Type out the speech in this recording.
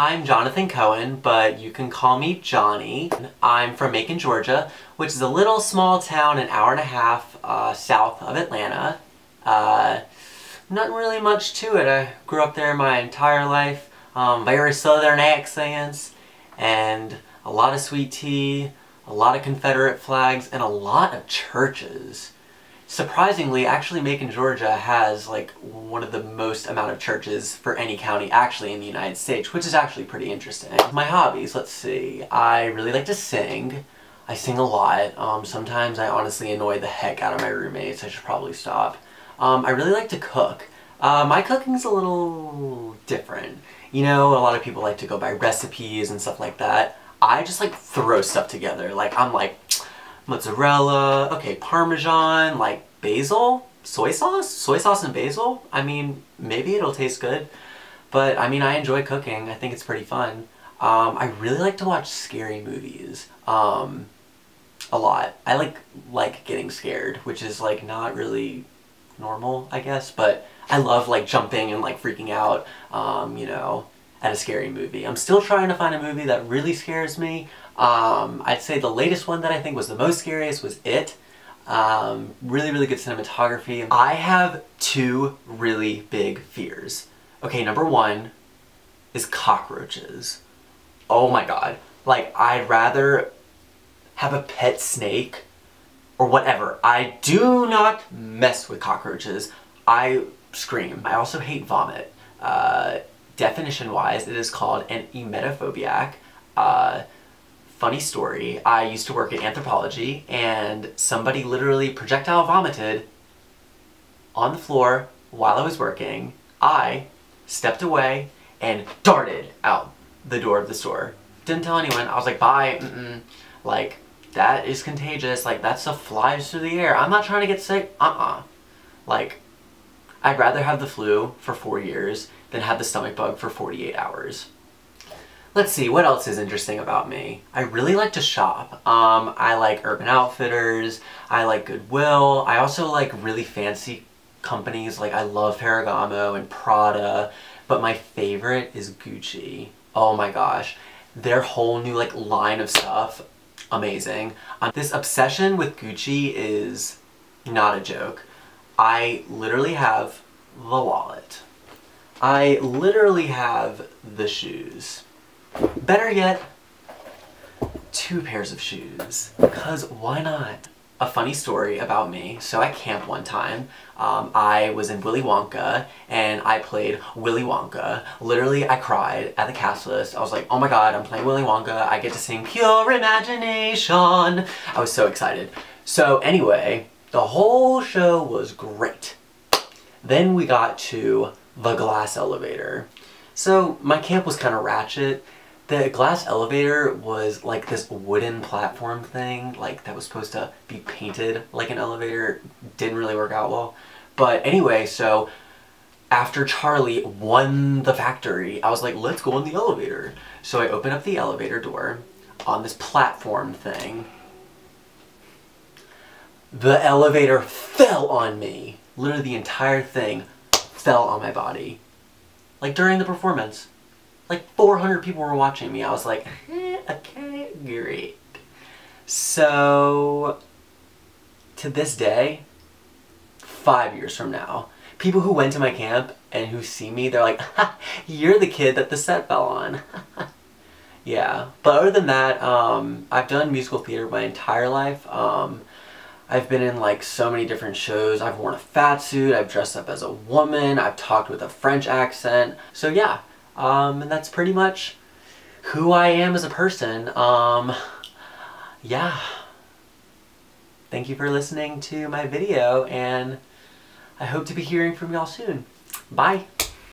I'm Jonathan Cohen, but you can call me Johnny. I'm from Macon, Georgia, which is a little small town an hour and a half uh, south of Atlanta. Uh, not really much to it. I grew up there my entire life. Um, very southern accents, and a lot of sweet tea, a lot of Confederate flags, and a lot of churches. Surprisingly, actually Macon, Georgia has like one of the most amount of churches for any county actually in the United States, which is actually pretty interesting. My hobbies, let's see. I really like to sing. I sing a lot. Um, sometimes I honestly annoy the heck out of my roommates. I should probably stop. Um, I really like to cook. Uh, my cooking's a little different. You know, a lot of people like to go by recipes and stuff like that. I just like throw stuff together. Like, I'm like, mozzarella, okay, parmesan, like basil, soy sauce, soy sauce and basil. I mean, maybe it'll taste good, but I mean, I enjoy cooking. I think it's pretty fun. Um, I really like to watch scary movies. Um, a lot. I like like getting scared, which is like not really normal, I guess, but I love like jumping and like freaking out, um, you know, at a scary movie. I'm still trying to find a movie that really scares me. Um, I'd say the latest one that I think was the most scariest was It. Um, really, really good cinematography. I have two really big fears. Okay, number one is cockroaches. Oh my god. Like, I'd rather have a pet snake or whatever. I do not mess with cockroaches. I scream. I also hate vomit. Uh, Definition-wise, it is called an emetophobiac. Uh, funny story, I used to work in Anthropologie and somebody literally projectile vomited on the floor while I was working. I stepped away and darted out the door of the store. Didn't tell anyone. I was like, bye. Mm -mm. Like, that is contagious. Like, that stuff flies through the air. I'm not trying to get sick. Uh-uh. Like, I'd rather have the flu for four years than have the stomach bug for 48 hours. Let's see, what else is interesting about me? I really like to shop. Um, I like Urban Outfitters, I like Goodwill, I also like really fancy companies, like I love Ferragamo and Prada, but my favorite is Gucci. Oh my gosh, their whole new like line of stuff, amazing. Um, this obsession with Gucci is not a joke. I literally have the wallet. I literally have the shoes. Better yet, two pairs of shoes. Because why not? A funny story about me. So at camp one time, um, I was in Willy Wonka and I played Willy Wonka. Literally, I cried at the cast list. I was like, oh my god, I'm playing Willy Wonka. I get to sing Pure Imagination. I was so excited. So anyway, the whole show was great. Then we got to the glass elevator. So my camp was kind of ratchet. The glass elevator was like this wooden platform thing, like that was supposed to be painted like an elevator. Didn't really work out well. But anyway, so after Charlie won the factory, I was like, let's go in the elevator. So I opened up the elevator door on this platform thing the elevator fell on me. Literally the entire thing fell on my body. Like during the performance. Like 400 people were watching me. I was like, okay, great. So, to this day, five years from now, people who went to my camp and who see me, they're like, you're the kid that the set fell on. yeah, but other than that, um, I've done musical theater my entire life. Um, I've been in like so many different shows. I've worn a fat suit, I've dressed up as a woman, I've talked with a French accent. So yeah, um, and that's pretty much who I am as a person. Um, yeah. Thank you for listening to my video and I hope to be hearing from y'all soon. Bye.